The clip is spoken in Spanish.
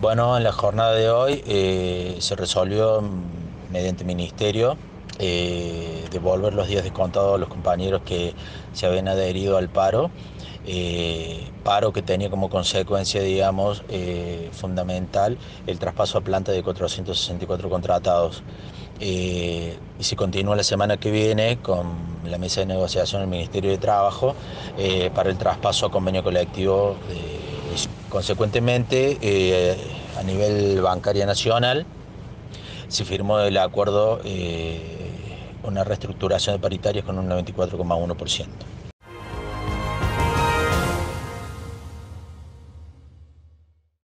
Bueno, en la jornada de hoy eh, se resolvió mediante ministerio eh, devolver los días descontados a los compañeros que se habían adherido al paro. Eh, paro que tenía como consecuencia, digamos, fundamental el traspaso a planta de 464 contratados. y se continúa la semana que viene con la mesa de negociación del Ministerio de Trabajo para el traspaso a convenio colectivo de Consecuentemente, eh, a nivel bancaria nacional, se firmó el acuerdo, eh, una reestructuración de paritarias con un 94,1%.